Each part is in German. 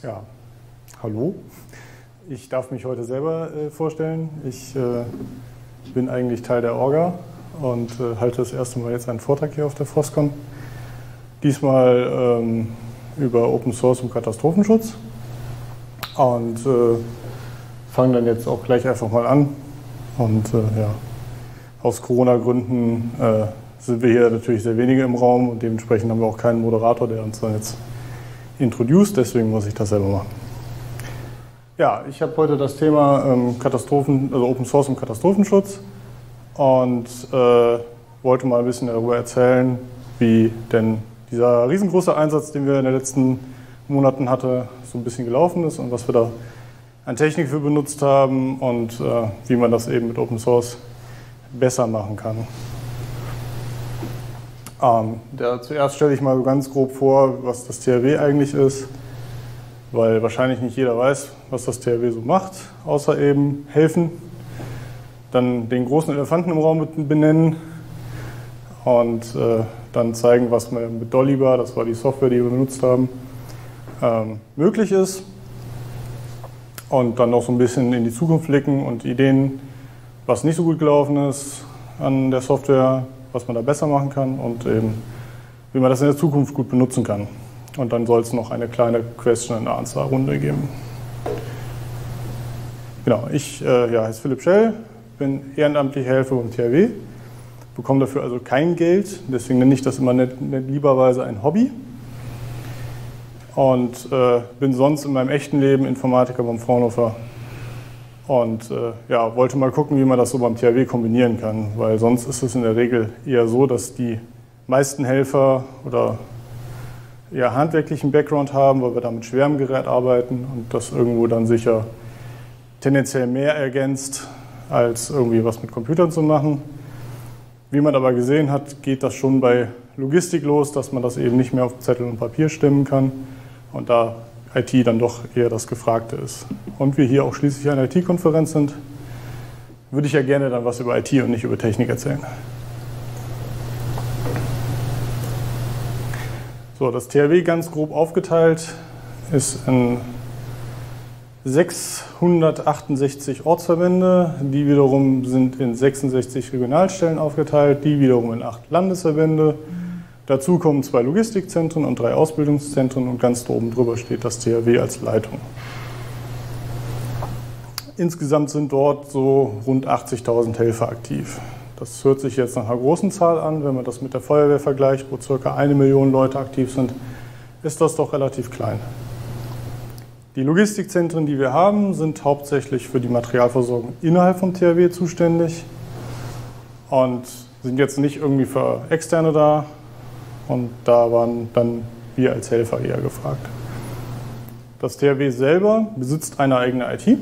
Ja, hallo. Ich darf mich heute selber äh, vorstellen. Ich äh, bin eigentlich Teil der Orga und äh, halte das erste Mal jetzt einen Vortrag hier auf der Frostcon. Diesmal ähm, über Open Source und Katastrophenschutz. Und äh, fange dann jetzt auch gleich einfach mal an. Und äh, ja, aus Corona-Gründen äh, sind wir hier natürlich sehr wenige im Raum und dementsprechend haben wir auch keinen Moderator, der uns dann jetzt introduced, deswegen muss ich das selber machen. Ja, ich habe heute das Thema ähm, Katastrophen, also Open Source und Katastrophenschutz und äh, wollte mal ein bisschen darüber erzählen, wie denn dieser riesengroße Einsatz, den wir in den letzten Monaten hatten, so ein bisschen gelaufen ist und was wir da an Technik für benutzt haben und äh, wie man das eben mit Open Source besser machen kann. Ähm, der, zuerst stelle ich mal ganz grob vor, was das THW eigentlich ist, weil wahrscheinlich nicht jeder weiß, was das THW so macht, außer eben helfen. Dann den großen Elefanten im Raum benennen und äh, dann zeigen, was mit Dollybar, das war die Software, die wir benutzt haben, ähm, möglich ist. Und dann noch so ein bisschen in die Zukunft blicken und Ideen, was nicht so gut gelaufen ist an der Software, was man da besser machen kann und eben, wie man das in der Zukunft gut benutzen kann. Und dann soll es noch eine kleine Question-and-Answer-Runde geben. Genau, ich äh, ja, heiße Philipp Schell, bin ehrenamtlicher Helfer beim THW, bekomme dafür also kein Geld, deswegen nenne ich das immer nicht, nicht lieberweise ein Hobby. Und äh, bin sonst in meinem echten Leben Informatiker beim Fraunhofer und äh, ja, wollte mal gucken, wie man das so beim THW kombinieren kann, weil sonst ist es in der Regel eher so, dass die meisten Helfer oder eher handwerklichen Background haben, weil wir da mit schwerem Gerät arbeiten und das irgendwo dann sicher tendenziell mehr ergänzt, als irgendwie was mit Computern zu machen. Wie man aber gesehen hat, geht das schon bei Logistik los, dass man das eben nicht mehr auf Zettel und Papier stimmen kann. Und da IT dann doch eher das Gefragte ist. Und wir hier auch schließlich eine IT-Konferenz sind, würde ich ja gerne dann was über IT und nicht über Technik erzählen. So, das THW ganz grob aufgeteilt ist in 668 Ortsverbände, die wiederum sind in 66 Regionalstellen aufgeteilt, die wiederum in acht Landesverbände. Dazu kommen zwei Logistikzentren und drei Ausbildungszentren und ganz oben drüber steht das THW als Leitung. Insgesamt sind dort so rund 80.000 Helfer aktiv. Das hört sich jetzt nach einer großen Zahl an. Wenn man das mit der Feuerwehr vergleicht, wo ca. eine Million Leute aktiv sind, ist das doch relativ klein. Die Logistikzentren, die wir haben, sind hauptsächlich für die Materialversorgung innerhalb vom THW zuständig und sind jetzt nicht irgendwie für Externe da, und da waren dann wir als Helfer eher gefragt. Das THW selber besitzt eine eigene IT.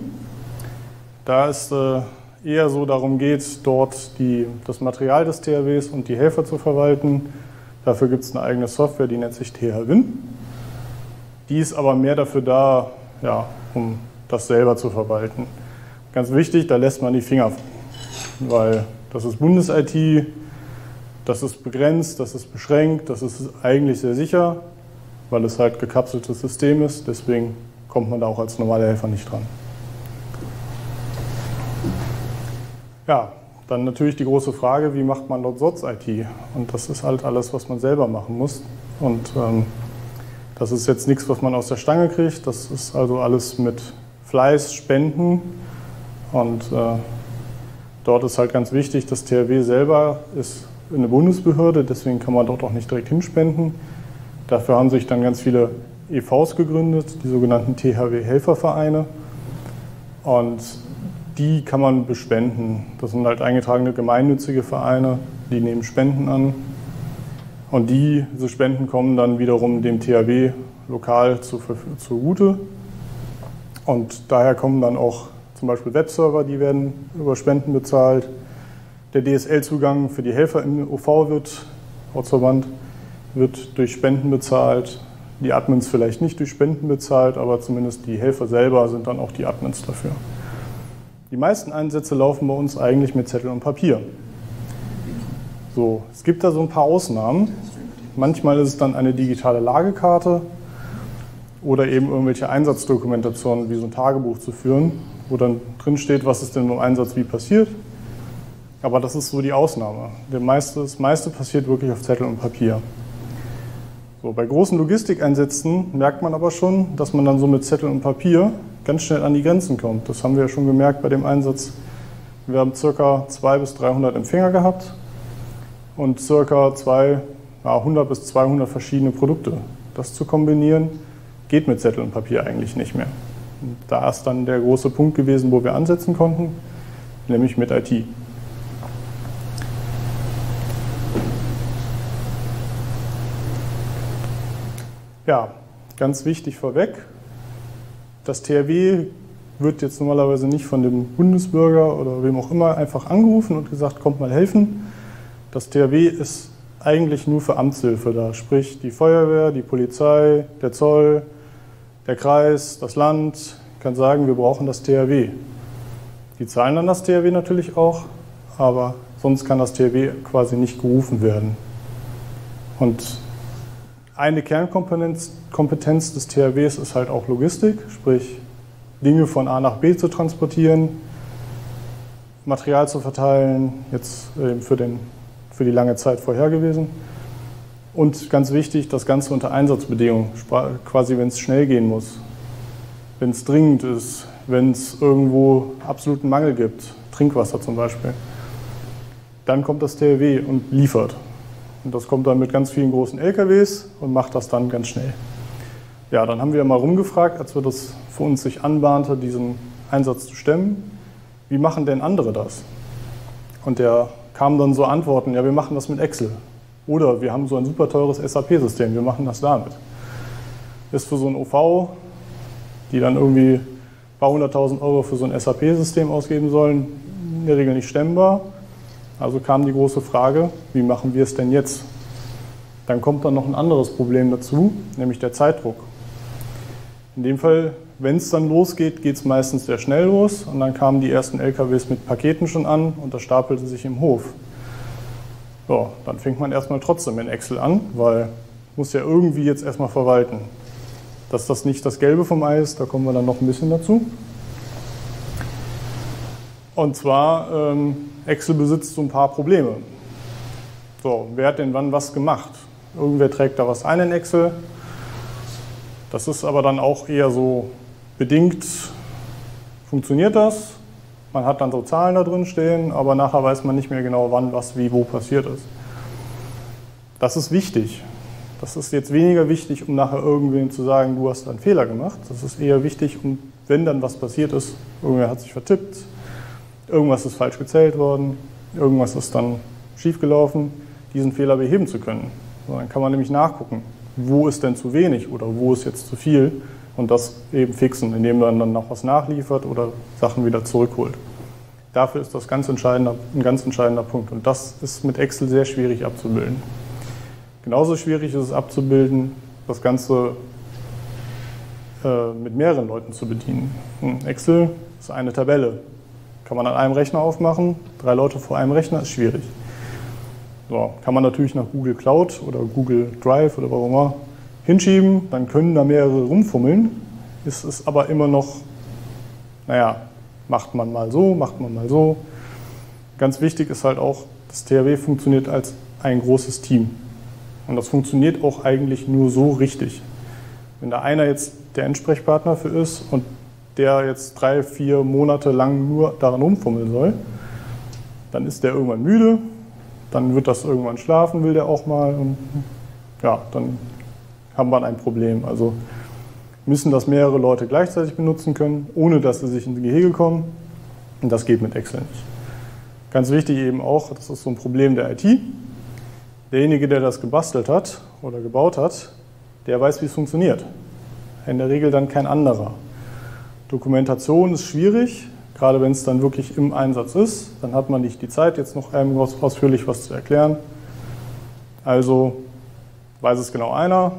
Da es äh, eher so darum geht, dort die, das Material des THWs und die Helfer zu verwalten. Dafür gibt es eine eigene Software, die nennt sich THWin. Die ist aber mehr dafür da, ja, um das selber zu verwalten. Ganz wichtig, da lässt man die Finger, weil das ist Bundes-IT, das ist begrenzt, das ist beschränkt, das ist eigentlich sehr sicher, weil es halt gekapseltes System ist. Deswegen kommt man da auch als normaler Helfer nicht dran. Ja, dann natürlich die große Frage, wie macht man dort SOTS-IT? Und das ist halt alles, was man selber machen muss. Und ähm, das ist jetzt nichts, was man aus der Stange kriegt. Das ist also alles mit Fleiß, Spenden. Und äh, dort ist halt ganz wichtig, das THW selber ist eine Bundesbehörde, deswegen kann man dort auch nicht direkt hinspenden. Dafür haben sich dann ganz viele EVs gegründet, die sogenannten THW-Helfervereine. Und die kann man bespenden. Das sind halt eingetragene gemeinnützige Vereine, die nehmen Spenden an. Und diese Spenden kommen dann wiederum dem THW lokal zugute. Und daher kommen dann auch zum Beispiel Webserver, die werden über Spenden bezahlt. Der DSL-Zugang für die Helfer im OV wird, Ortsverband, wird durch Spenden bezahlt. Die Admins vielleicht nicht durch Spenden bezahlt, aber zumindest die Helfer selber sind dann auch die Admins dafür. Die meisten Einsätze laufen bei uns eigentlich mit Zettel und Papier. So, es gibt da so ein paar Ausnahmen. Manchmal ist es dann eine digitale Lagekarte oder eben irgendwelche Einsatzdokumentationen wie so ein Tagebuch zu führen, wo dann drin steht, was ist denn im Einsatz wie passiert. Aber das ist so die Ausnahme. Meiste, das meiste passiert wirklich auf Zettel und Papier. So, bei großen Logistikeinsätzen merkt man aber schon, dass man dann so mit Zettel und Papier ganz schnell an die Grenzen kommt. Das haben wir ja schon gemerkt bei dem Einsatz. Wir haben ca. 200 bis 300 Empfänger gehabt und ca. 100 bis 200 verschiedene Produkte. Das zu kombinieren, geht mit Zettel und Papier eigentlich nicht mehr. Und da ist dann der große Punkt gewesen, wo wir ansetzen konnten, nämlich mit IT. Ja, ganz wichtig vorweg, das THW wird jetzt normalerweise nicht von dem Bundesbürger oder wem auch immer einfach angerufen und gesagt, kommt mal helfen. Das THW ist eigentlich nur für Amtshilfe da, sprich die Feuerwehr, die Polizei, der Zoll, der Kreis, das Land kann sagen, wir brauchen das THW. Die zahlen dann das THW natürlich auch, aber sonst kann das THW quasi nicht gerufen werden. Und eine Kernkompetenz des THWs ist halt auch Logistik, sprich Dinge von A nach B zu transportieren, Material zu verteilen, jetzt für, den, für die lange Zeit vorher gewesen. Und ganz wichtig, das Ganze unter Einsatzbedingungen, quasi wenn es schnell gehen muss, wenn es dringend ist, wenn es irgendwo absoluten Mangel gibt, Trinkwasser zum Beispiel. Dann kommt das THW und liefert. Und das kommt dann mit ganz vielen großen LKWs und macht das dann ganz schnell. Ja, dann haben wir mal rumgefragt, als wir das für uns sich anbahnte, diesen Einsatz zu stemmen, wie machen denn andere das? Und der kamen dann so Antworten, ja, wir machen das mit Excel. Oder wir haben so ein super teures SAP-System, wir machen das damit. Ist für so ein OV, die dann irgendwie ein paar hunderttausend Euro für so ein SAP-System ausgeben sollen, in der Regel nicht stemmbar. Also kam die große Frage, wie machen wir es denn jetzt? Dann kommt dann noch ein anderes Problem dazu, nämlich der Zeitdruck. In dem Fall, wenn es dann losgeht, geht es meistens sehr schnell los und dann kamen die ersten LKWs mit Paketen schon an und das stapelte sich im Hof. So, dann fängt man erstmal trotzdem in Excel an, weil muss ja irgendwie jetzt erstmal verwalten. Dass das nicht das Gelbe vom Ei ist, da kommen wir dann noch ein bisschen dazu. Und zwar, ähm, Excel besitzt so ein paar Probleme. So, wer hat denn wann was gemacht? Irgendwer trägt da was ein in Excel. Das ist aber dann auch eher so bedingt, funktioniert das. Man hat dann so Zahlen da drin stehen, aber nachher weiß man nicht mehr genau, wann was wie wo passiert ist. Das ist wichtig. Das ist jetzt weniger wichtig, um nachher irgendwem zu sagen, du hast einen Fehler gemacht. Das ist eher wichtig, um, wenn dann was passiert ist, irgendwer hat sich vertippt, irgendwas ist falsch gezählt worden, irgendwas ist dann schiefgelaufen, diesen Fehler beheben zu können. Dann kann man nämlich nachgucken, wo ist denn zu wenig oder wo ist jetzt zu viel und das eben fixen, indem man dann noch was nachliefert oder Sachen wieder zurückholt. Dafür ist das ganz ein ganz entscheidender Punkt und das ist mit Excel sehr schwierig abzubilden. Genauso schwierig ist es abzubilden, das Ganze äh, mit mehreren Leuten zu bedienen. Excel ist eine Tabelle, kann man an einem Rechner aufmachen, drei Leute vor einem Rechner ist schwierig. So, kann man natürlich nach Google Cloud oder Google Drive oder warum immer hinschieben, dann können da mehrere rumfummeln. Ist es aber immer noch, naja, macht man mal so, macht man mal so. Ganz wichtig ist halt auch, das THW funktioniert als ein großes Team. Und das funktioniert auch eigentlich nur so richtig. Wenn da einer jetzt der Ansprechpartner für ist und der jetzt drei, vier Monate lang nur daran rumfummeln soll, dann ist der irgendwann müde, dann wird das irgendwann schlafen, will der auch mal und ja, dann haben wir ein Problem. Also müssen das mehrere Leute gleichzeitig benutzen können, ohne dass sie sich in die Gehege kommen und das geht mit Excel nicht. Ganz wichtig eben auch, das ist so ein Problem der IT. Derjenige, der das gebastelt hat oder gebaut hat, der weiß, wie es funktioniert. In der Regel dann kein anderer. Dokumentation ist schwierig, gerade wenn es dann wirklich im Einsatz ist. Dann hat man nicht die Zeit, jetzt noch ausführlich was zu erklären. Also weiß es genau einer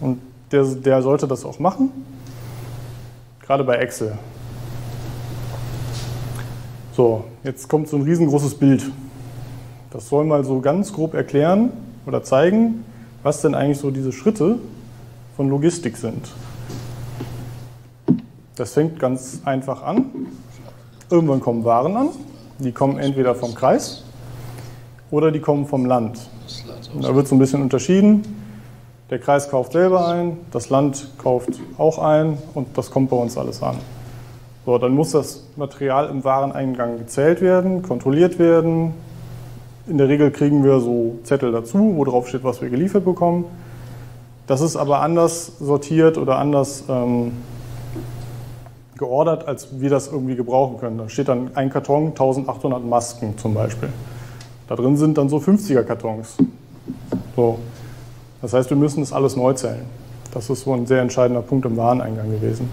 und der, der sollte das auch machen. Gerade bei Excel. So, jetzt kommt so ein riesengroßes Bild. Das soll mal so ganz grob erklären oder zeigen, was denn eigentlich so diese Schritte von Logistik sind. Das fängt ganz einfach an. Irgendwann kommen Waren an. Die kommen entweder vom Kreis oder die kommen vom Land. Und da wird so ein bisschen unterschieden. Der Kreis kauft selber ein, das Land kauft auch ein und das kommt bei uns alles an. So, dann muss das Material im Wareneingang gezählt werden, kontrolliert werden. In der Regel kriegen wir so Zettel dazu, wo drauf steht, was wir geliefert bekommen. Das ist aber anders sortiert oder anders ähm, geordert, als wir das irgendwie gebrauchen können. Da steht dann ein Karton, 1800 Masken zum Beispiel. Da drin sind dann so 50er Kartons. So. Das heißt, wir müssen das alles neu zählen. Das ist so ein sehr entscheidender Punkt im Wareneingang gewesen.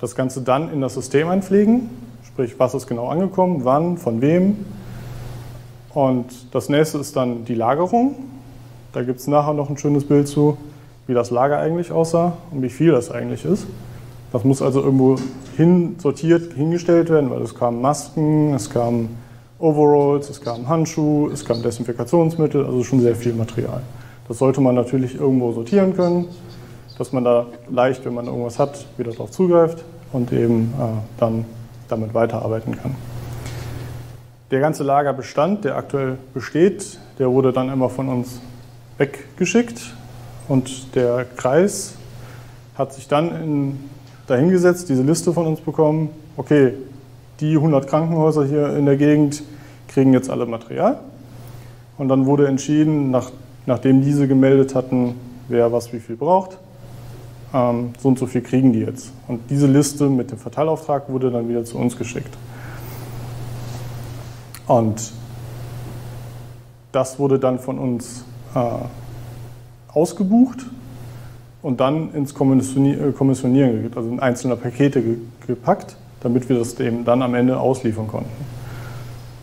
Das Ganze dann in das System einpflegen, sprich, was ist genau angekommen, wann, von wem. Und das nächste ist dann die Lagerung. Da gibt es nachher noch ein schönes Bild zu, wie das Lager eigentlich aussah und wie viel das eigentlich ist. Das muss also irgendwo hin sortiert hingestellt werden, weil es kamen Masken, es kamen Overalls, es kamen Handschuhe, es kam Desinfektionsmittel, also schon sehr viel Material. Das sollte man natürlich irgendwo sortieren können, dass man da leicht, wenn man irgendwas hat, wieder darauf zugreift und eben äh, dann damit weiterarbeiten kann. Der ganze Lagerbestand, der aktuell besteht, der wurde dann immer von uns weggeschickt und der Kreis hat sich dann in, dahingesetzt, diese Liste von uns bekommen, okay, die 100 Krankenhäuser hier in der Gegend kriegen jetzt alle Material. Und dann wurde entschieden, nach, nachdem diese gemeldet hatten, wer was wie viel braucht, ähm, so und so viel kriegen die jetzt. Und diese Liste mit dem Verteilauftrag wurde dann wieder zu uns geschickt. Und das wurde dann von uns äh, ausgebucht und dann ins äh, Kommissionieren, also in einzelne Pakete gepackt, damit wir das eben dann am Ende ausliefern konnten.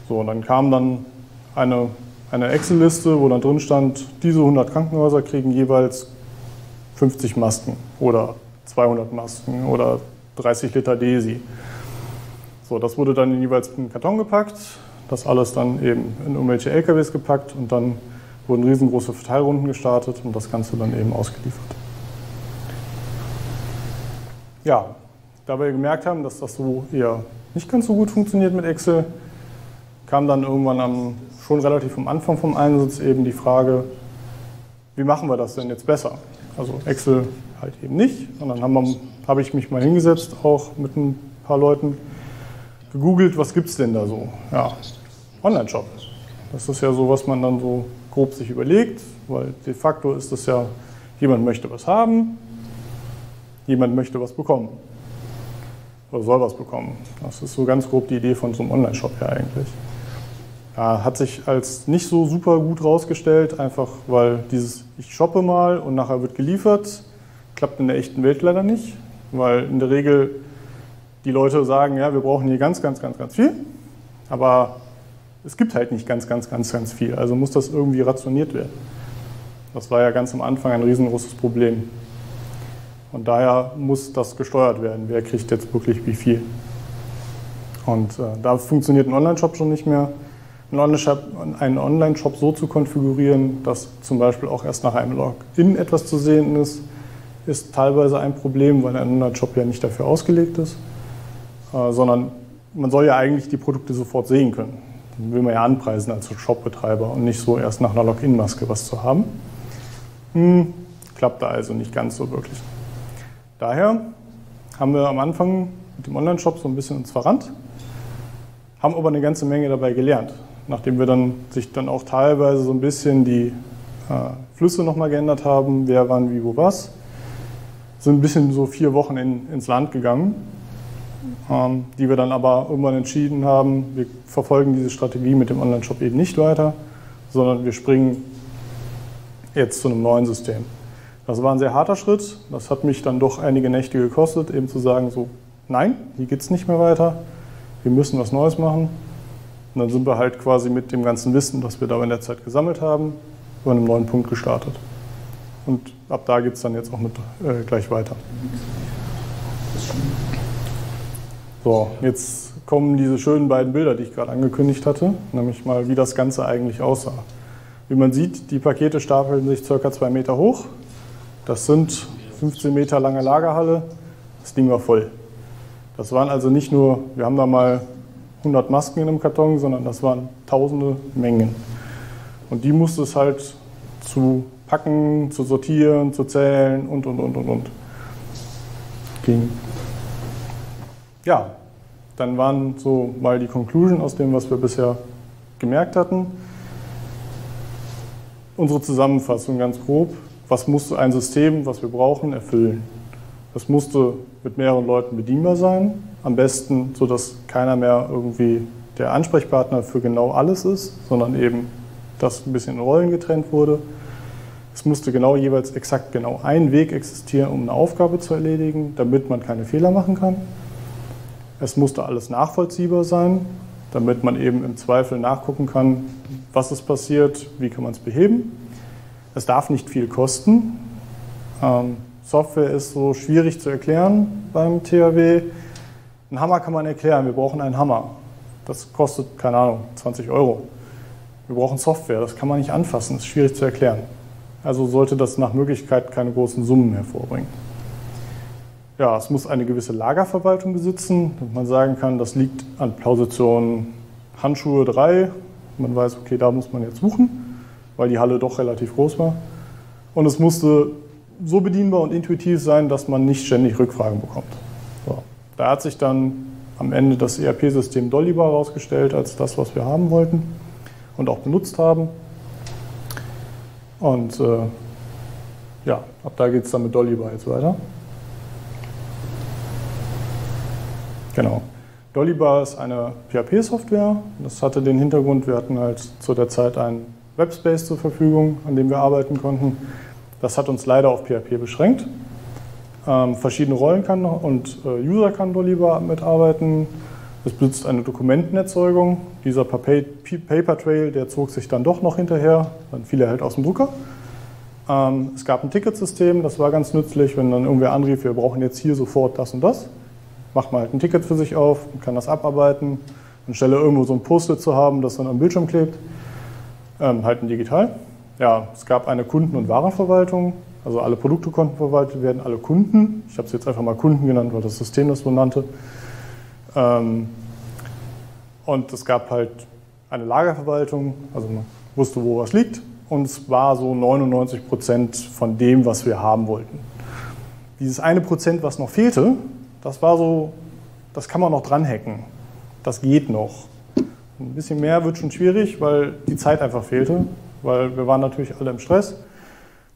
So, und dann kam dann eine, eine Excel-Liste, wo dann drin stand, diese 100 Krankenhäuser kriegen jeweils 50 Masken oder 200 Masken oder 30 Liter Desi. So, das wurde dann in jeweils einen Karton gepackt, das alles dann eben in irgendwelche LKWs gepackt und dann wurden riesengroße Verteilrunden gestartet und das Ganze dann eben ausgeliefert. Ja, da wir gemerkt haben, dass das so eher nicht ganz so gut funktioniert mit Excel, kam dann irgendwann am, schon relativ am Anfang vom Einsatz eben die Frage, wie machen wir das denn jetzt besser? Also Excel halt eben nicht. Und dann habe hab ich mich mal hingesetzt, auch mit ein paar Leuten, gegoogelt, was gibt es denn da so? Ja, Online-Shop. Das ist ja so, was man dann so grob sich überlegt, weil de facto ist das ja, jemand möchte was haben, jemand möchte was bekommen. Oder soll was bekommen. Das ist so ganz grob die Idee von so einem Online-Shop ja eigentlich. Ja, hat sich als nicht so super gut rausgestellt, einfach weil dieses ich shoppe mal und nachher wird geliefert, klappt in der echten Welt leider nicht, weil in der Regel die Leute sagen, ja, wir brauchen hier ganz, ganz, ganz, ganz viel, aber es gibt halt nicht ganz, ganz, ganz, ganz viel, also muss das irgendwie rationiert werden. Das war ja ganz am Anfang ein riesengroßes Problem. Und daher muss das gesteuert werden, wer kriegt jetzt wirklich wie viel. Und äh, da funktioniert ein Online-Shop schon nicht mehr einen Online-Shop so zu konfigurieren, dass zum Beispiel auch erst nach einem Login etwas zu sehen ist, ist teilweise ein Problem, weil ein Online-Shop ja nicht dafür ausgelegt ist, äh, sondern man soll ja eigentlich die Produkte sofort sehen können. Den will man ja anpreisen als Shopbetreiber und nicht so erst nach einer Login-Maske was zu haben. Hm, klappt da also nicht ganz so wirklich. Daher haben wir am Anfang mit dem Online-Shop so ein bisschen uns verrannt, haben aber eine ganze Menge dabei gelernt nachdem wir dann sich dann auch teilweise so ein bisschen die äh, Flüsse nochmal geändert haben, wer wann, wie, wo, was, sind ein bisschen so vier Wochen in, ins Land gegangen, ähm, die wir dann aber irgendwann entschieden haben, wir verfolgen diese Strategie mit dem Online-Shop eben nicht weiter, sondern wir springen jetzt zu einem neuen System. Das war ein sehr harter Schritt. Das hat mich dann doch einige Nächte gekostet, eben zu sagen, so, nein, hier geht es nicht mehr weiter. Wir müssen was Neues machen. Und dann sind wir halt quasi mit dem ganzen Wissen, das wir da in der Zeit gesammelt haben, über einen neuen Punkt gestartet. Und ab da geht es dann jetzt auch mit, äh, gleich weiter. So, jetzt kommen diese schönen beiden Bilder, die ich gerade angekündigt hatte, nämlich mal, wie das Ganze eigentlich aussah. Wie man sieht, die Pakete stapeln sich ca. zwei Meter hoch. Das sind 15 Meter lange Lagerhalle. Das Ding war voll. Das waren also nicht nur, wir haben da mal 100 Masken in einem Karton, sondern das waren tausende Mengen. Und die musste es halt zu packen, zu sortieren, zu zählen und, und, und, und, und. Ging. Ja, dann waren so mal die Conclusion aus dem, was wir bisher gemerkt hatten. Unsere Zusammenfassung ganz grob. Was musste ein System, was wir brauchen, erfüllen? Das musste mit mehreren Leuten bedienbar sein. Am besten, sodass keiner mehr irgendwie der Ansprechpartner für genau alles ist, sondern eben, dass ein bisschen in Rollen getrennt wurde. Es musste genau jeweils exakt genau ein Weg existieren, um eine Aufgabe zu erledigen, damit man keine Fehler machen kann. Es musste alles nachvollziehbar sein, damit man eben im Zweifel nachgucken kann, was ist passiert, wie kann man es beheben. Es darf nicht viel kosten. Ähm, Software ist so schwierig zu erklären beim THW. Ein Hammer kann man erklären, wir brauchen einen Hammer. Das kostet, keine Ahnung, 20 Euro. Wir brauchen Software, das kann man nicht anfassen, das ist schwierig zu erklären. Also sollte das nach Möglichkeit keine großen Summen hervorbringen. Ja, es muss eine gewisse Lagerverwaltung besitzen, dass man sagen kann, das liegt an Position Handschuhe 3. Man weiß, okay, da muss man jetzt suchen, weil die Halle doch relativ groß war. Und es musste so bedienbar und intuitiv sein, dass man nicht ständig Rückfragen bekommt. So. Da hat sich dann am Ende das ERP-System Dollybar herausgestellt als das, was wir haben wollten und auch benutzt haben. Und äh, ja, ab da geht es dann mit Dollybar jetzt weiter. Genau. Dollybar ist eine PHP-Software. Das hatte den Hintergrund, wir hatten halt zu der Zeit einen Webspace zur Verfügung, an dem wir arbeiten konnten. Das hat uns leider auf PHP beschränkt. Ähm, verschiedene Rollen kann und äh, User kann Dollybar mitarbeiten. Es besitzt eine Dokumentenerzeugung. Dieser Paper Trail, der zog sich dann doch noch hinterher. Dann fiel er halt aus dem Drucker. Ähm, es gab ein Ticketsystem, das war ganz nützlich, wenn dann irgendwer anrief, wir brauchen jetzt hier sofort das und das. Macht man halt ein Ticket für sich auf, kann das abarbeiten. Anstelle irgendwo so ein Post-it zu haben, das dann am Bildschirm klebt, ähm, halt digital. Ja, es gab eine Kunden- und Warenverwaltung. Also alle Produkte konnten verwaltet werden, alle Kunden. Ich habe es jetzt einfach mal Kunden genannt, weil das System das so nannte. Ähm, und es gab halt eine Lagerverwaltung, also man wusste, wo was liegt. Und es war so 99 Prozent von dem, was wir haben wollten. Dieses eine Prozent, was noch fehlte, das war so, das kann man noch dran hacken. Das geht noch. Ein bisschen mehr wird schon schwierig, weil die Zeit einfach fehlte, weil wir waren natürlich alle im Stress,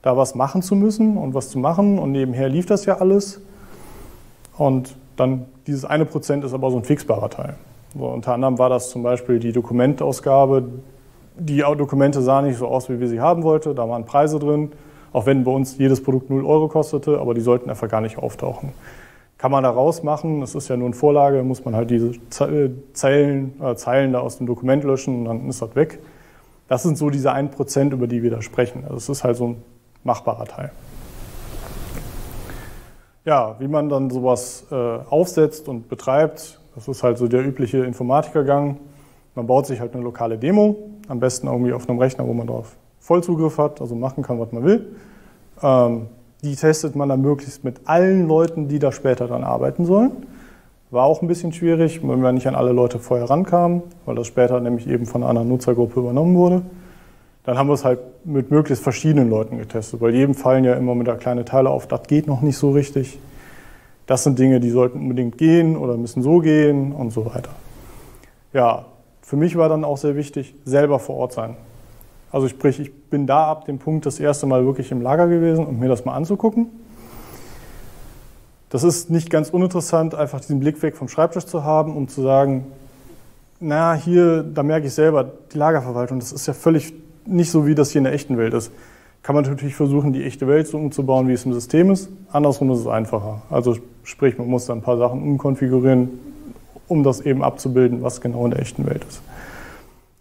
da was machen zu müssen und was zu machen und nebenher lief das ja alles. Und dann dieses eine Prozent ist aber so ein fixbarer Teil. So, unter anderem war das zum Beispiel die Dokumentausgabe. Die Dokumente sahen nicht so aus, wie wir sie haben wollten. Da waren Preise drin, auch wenn bei uns jedes Produkt 0 Euro kostete, aber die sollten einfach gar nicht auftauchen. Kann man da rausmachen, das ist ja nur eine Vorlage, muss man halt diese Zeilen, äh, Zeilen da aus dem Dokument löschen und dann ist das weg. Das sind so diese 1%, über die wir da sprechen. Also es ist halt so ein machbarer Teil. Ja, wie man dann sowas äh, aufsetzt und betreibt, das ist halt so der übliche Informatikergang. Man baut sich halt eine lokale Demo, am besten irgendwie auf einem Rechner, wo man darauf Vollzugriff hat, also machen kann, was man will. Ähm, die testet man dann möglichst mit allen Leuten, die da später dann arbeiten sollen. War auch ein bisschen schwierig, wenn wir nicht an alle Leute vorher rankamen, weil das später nämlich eben von einer Nutzergruppe übernommen wurde. Dann haben wir es halt mit möglichst verschiedenen Leuten getestet, weil jedem fallen ja immer mit der kleine Teile auf, das geht noch nicht so richtig. Das sind Dinge, die sollten unbedingt gehen oder müssen so gehen und so weiter. Ja, für mich war dann auch sehr wichtig, selber vor Ort sein. Also sprich, ich bin da ab dem Punkt das erste Mal wirklich im Lager gewesen, um mir das mal anzugucken. Das ist nicht ganz uninteressant, einfach diesen Blick weg vom Schreibtisch zu haben, um zu sagen, na, hier, da merke ich selber, die Lagerverwaltung, das ist ja völlig nicht so, wie das hier in der echten Welt ist. Kann man natürlich versuchen, die echte Welt so umzubauen, wie es im System ist. Andersrum ist es einfacher. Also sprich, man muss da ein paar Sachen umkonfigurieren, um das eben abzubilden, was genau in der echten Welt ist.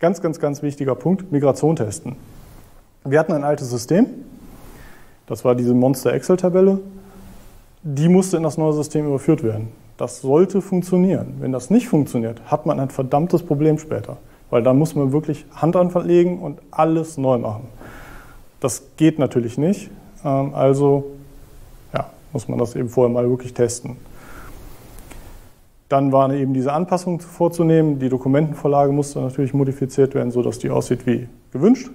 Ganz, ganz, ganz wichtiger Punkt, Migration testen. Wir hatten ein altes System, das war diese Monster-Excel-Tabelle, die musste in das neue System überführt werden. Das sollte funktionieren. Wenn das nicht funktioniert, hat man ein verdammtes Problem später. Weil dann muss man wirklich Hand anlegen und alles neu machen. Das geht natürlich nicht. Ähm, also ja, muss man das eben vorher mal wirklich testen. Dann waren eben diese Anpassungen vorzunehmen. Die Dokumentenvorlage musste natürlich modifiziert werden, sodass die aussieht wie gewünscht.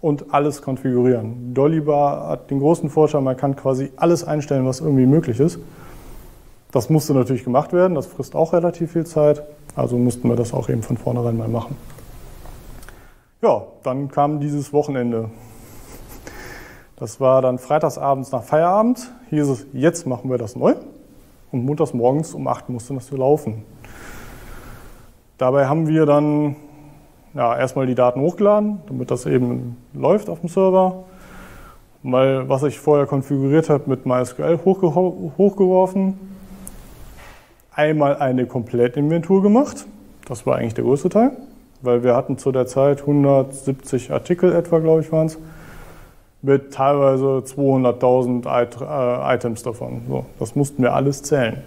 Und alles konfigurieren. Dollybar hat den großen Vorteil, man kann quasi alles einstellen, was irgendwie möglich ist. Das musste natürlich gemacht werden, das frisst auch relativ viel Zeit. Also mussten wir das auch eben von vornherein mal machen. Ja, dann kam dieses Wochenende. Das war dann freitagsabends nach Feierabend. Hier ist es, jetzt machen wir das neu und montags morgens um 8 musste das so laufen. Dabei haben wir dann ja, erstmal die Daten hochgeladen, damit das eben läuft auf dem Server. Mal, was ich vorher konfiguriert habe, mit MySQL hochge hochgeworfen. Einmal eine Komplettinventur gemacht. Das war eigentlich der größte Teil, weil wir hatten zu der Zeit 170 Artikel etwa, glaube ich, waren es mit teilweise 200.000 äh, Items davon. So, das mussten wir alles zählen,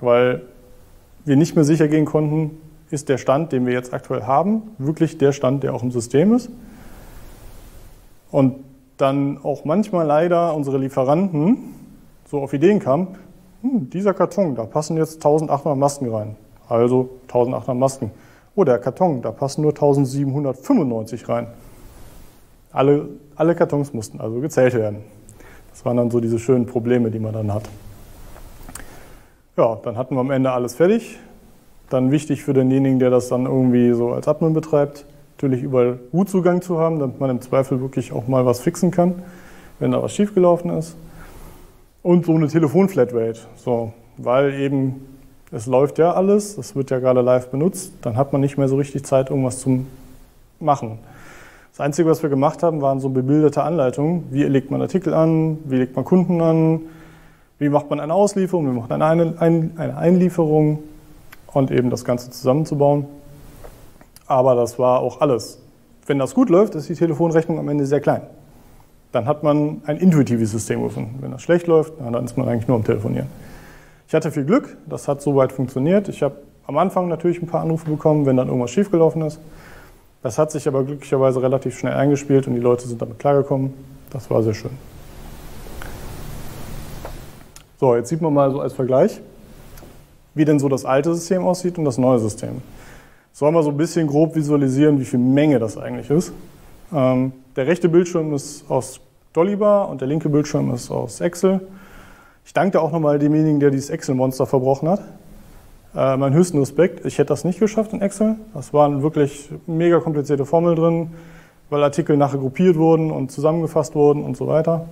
weil wir nicht mehr sicher gehen konnten, ist der Stand, den wir jetzt aktuell haben, wirklich der Stand, der auch im System ist. Und dann auch manchmal leider unsere Lieferanten so auf Ideen kamen, hm, dieser Karton, da passen jetzt 1800 Masken rein. Also 1800 Masken. Oh, der Karton, da passen nur 1795 rein. Alle, alle Kartons mussten also gezählt werden. Das waren dann so diese schönen Probleme, die man dann hat. Ja, dann hatten wir am Ende alles fertig. Dann wichtig für denjenigen, der das dann irgendwie so als Admin betreibt, natürlich überall Root-Zugang zu haben, damit man im Zweifel wirklich auch mal was fixen kann, wenn da was schiefgelaufen ist. Und so eine Telefon-Flatrate. So, weil eben es läuft ja alles, es wird ja gerade live benutzt, dann hat man nicht mehr so richtig Zeit, irgendwas zu machen. Das Einzige, was wir gemacht haben, waren so bebilderte Anleitungen. Wie legt man Artikel an? Wie legt man Kunden an? Wie macht man eine Auslieferung? Wie macht man eine, eine Einlieferung? Und eben das Ganze zusammenzubauen. Aber das war auch alles. Wenn das gut läuft, ist die Telefonrechnung am Ende sehr klein. Dann hat man ein intuitives System gefunden. Wenn das schlecht läuft, dann ist man eigentlich nur am Telefonieren. Ich hatte viel Glück, das hat soweit funktioniert. Ich habe am Anfang natürlich ein paar Anrufe bekommen, wenn dann irgendwas schiefgelaufen ist. Das hat sich aber glücklicherweise relativ schnell eingespielt und die Leute sind damit klargekommen. Das war sehr schön. So, jetzt sieht man mal so als Vergleich, wie denn so das alte System aussieht und das neue System. Sollen wir so ein bisschen grob visualisieren, wie viel Menge das eigentlich ist. Ähm, der rechte Bildschirm ist aus Dollybar und der linke Bildschirm ist aus Excel. Ich danke auch nochmal demjenigen, der dieses Excel-Monster verbrochen hat. Äh, mein höchsten Respekt, ich hätte das nicht geschafft in Excel. Das waren wirklich mega komplizierte Formeln drin, weil Artikel nachher gruppiert wurden und zusammengefasst wurden und so weiter.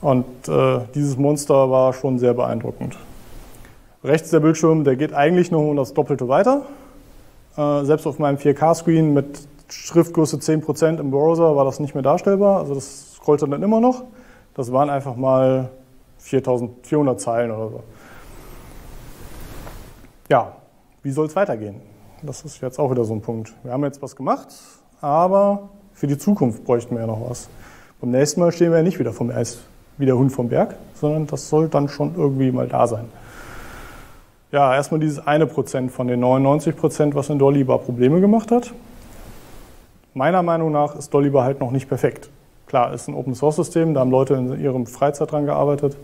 Und äh, dieses Monster war schon sehr beeindruckend. Rechts der Bildschirm, der geht eigentlich nur um das Doppelte weiter. Äh, selbst auf meinem 4K-Screen mit Schriftgröße 10% im Browser war das nicht mehr darstellbar. Also das scrollte dann immer noch. Das waren einfach mal 4400 Zeilen oder so ja, wie soll es weitergehen? Das ist jetzt auch wieder so ein Punkt. Wir haben jetzt was gemacht, aber für die Zukunft bräuchten wir ja noch was. Beim nächsten Mal stehen wir ja nicht wieder vom Eis wie der Hund vom Berg, sondern das soll dann schon irgendwie mal da sein. Ja, erstmal dieses eine Prozent von den 99 Prozent, was in Dollybar Probleme gemacht hat. Meiner Meinung nach ist Dollybar halt noch nicht perfekt. Klar, ist ein Open Source System, da haben Leute in ihrem Freizeit dran gearbeitet.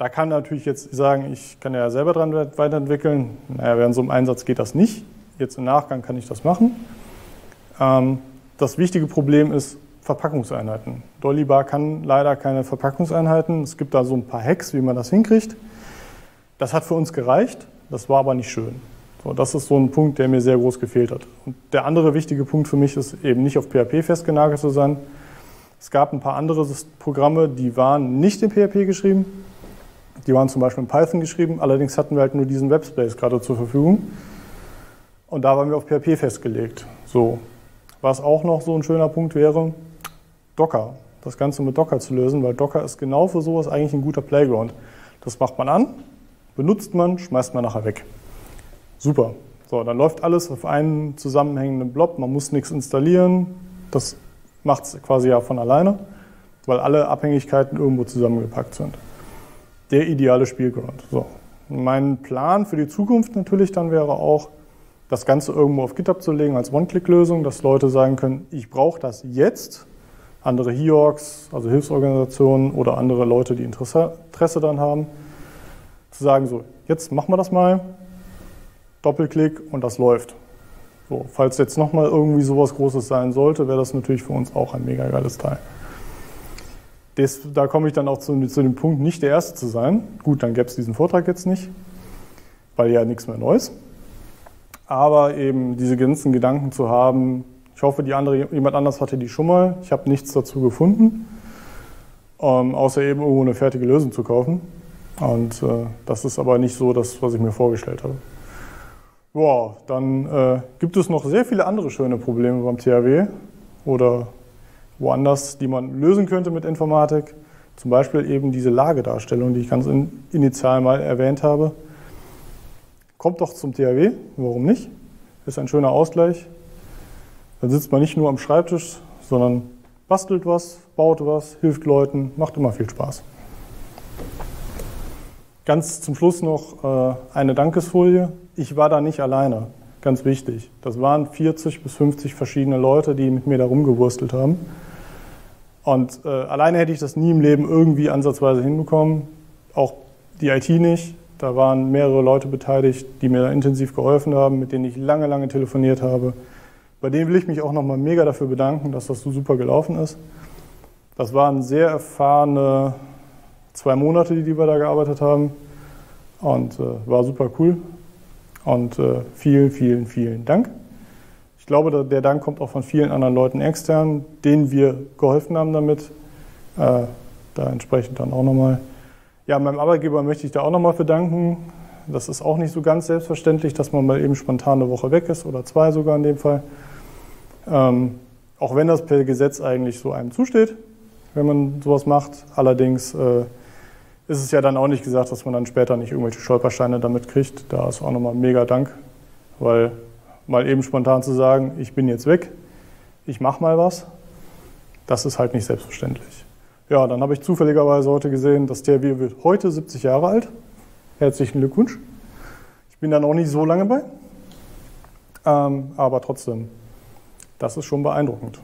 Da kann natürlich jetzt sagen, ich kann ja selber dran weiterentwickeln. Naja, während so einem Einsatz geht das nicht. Jetzt im Nachgang kann ich das machen. Ähm, das wichtige Problem ist Verpackungseinheiten. Dollybar kann leider keine Verpackungseinheiten. Es gibt da so ein paar Hacks, wie man das hinkriegt. Das hat für uns gereicht, das war aber nicht schön. So, das ist so ein Punkt, der mir sehr groß gefehlt hat. Und der andere wichtige Punkt für mich ist eben nicht auf PHP festgenagelt zu sein. Es gab ein paar andere Programme, die waren nicht in PHP geschrieben, die waren zum Beispiel in Python geschrieben, allerdings hatten wir halt nur diesen Webspace gerade zur Verfügung. Und da waren wir auf PHP festgelegt. So. Was auch noch so ein schöner Punkt wäre, Docker. Das Ganze mit Docker zu lösen, weil Docker ist genau für sowas eigentlich ein guter Playground. Das macht man an, benutzt man, schmeißt man nachher weg. Super. So, dann läuft alles auf einen zusammenhängenden Blob. Man muss nichts installieren. Das macht es quasi ja von alleine, weil alle Abhängigkeiten irgendwo zusammengepackt sind der ideale Spielgrund. So. Mein Plan für die Zukunft natürlich dann wäre auch, das Ganze irgendwo auf GitHub zu legen als One-Click-Lösung, dass Leute sagen können, ich brauche das jetzt. Andere HIORGs, also Hilfsorganisationen oder andere Leute, die Interesse, Interesse dann haben, zu sagen, so, jetzt machen wir das mal, Doppelklick und das läuft. So, falls jetzt nochmal irgendwie sowas Großes sein sollte, wäre das natürlich für uns auch ein mega geiles Teil. Das, da komme ich dann auch zu, zu, dem Punkt, nicht der Erste zu sein. Gut, dann gäbe es diesen Vortrag jetzt nicht, weil ja nichts mehr Neues. Aber eben diese ganzen Gedanken zu haben, ich hoffe, die andere, jemand anders hatte die schon mal. Ich habe nichts dazu gefunden, ähm, außer eben irgendwo eine fertige Lösung zu kaufen. Und äh, das ist aber nicht so das, was ich mir vorgestellt habe. Boah, dann äh, gibt es noch sehr viele andere schöne Probleme beim THW oder woanders, die man lösen könnte mit Informatik. Zum Beispiel eben diese Lagedarstellung, die ich ganz in, initial mal erwähnt habe. Kommt doch zum THW, warum nicht? Ist ein schöner Ausgleich. Dann sitzt man nicht nur am Schreibtisch, sondern bastelt was, baut was, hilft Leuten, macht immer viel Spaß. Ganz zum Schluss noch äh, eine Dankesfolie. Ich war da nicht alleine, ganz wichtig. Das waren 40 bis 50 verschiedene Leute, die mit mir da rumgewurstelt haben. Und äh, alleine hätte ich das nie im Leben irgendwie ansatzweise hinbekommen. Auch die IT nicht. Da waren mehrere Leute beteiligt, die mir da intensiv geholfen haben, mit denen ich lange, lange telefoniert habe. Bei denen will ich mich auch nochmal mega dafür bedanken, dass das so super gelaufen ist. Das waren sehr erfahrene zwei Monate, die, wir da gearbeitet haben. Und äh, war super cool. Und äh, vielen, vielen, vielen Dank. Ich glaube, der Dank kommt auch von vielen anderen Leuten extern, denen wir geholfen haben damit. Äh, da entsprechend dann auch nochmal. Ja, meinem Arbeitgeber möchte ich da auch nochmal für danken. Das ist auch nicht so ganz selbstverständlich, dass man mal eben spontan eine Woche weg ist oder zwei sogar in dem Fall. Ähm, auch wenn das per Gesetz eigentlich so einem zusteht, wenn man sowas macht. Allerdings äh, ist es ja dann auch nicht gesagt, dass man dann später nicht irgendwelche Stolpersteine damit kriegt. Da ist auch nochmal mega Dank, weil mal eben spontan zu sagen, ich bin jetzt weg, ich mache mal was, das ist halt nicht selbstverständlich. Ja, dann habe ich zufälligerweise heute gesehen, dass der wird heute 70 Jahre alt. Herzlichen Glückwunsch. Ich bin da noch nicht so lange bei, ähm, aber trotzdem, das ist schon beeindruckend.